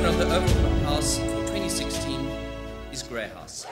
winner of the Overall House for 2016 is Grey House.